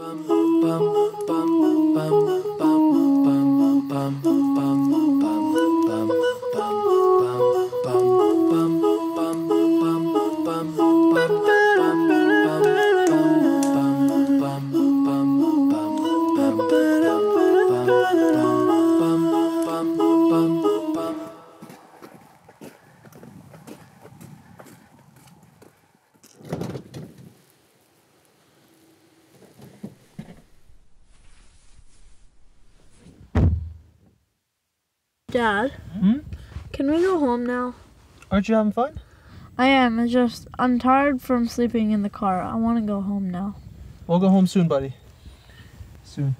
Ba-da-da. Dad, Hmm? can we go home now? Aren't you having fun? I am. It's just I'm tired from sleeping in the car. I want to go home now. We'll go home soon, buddy. Soon.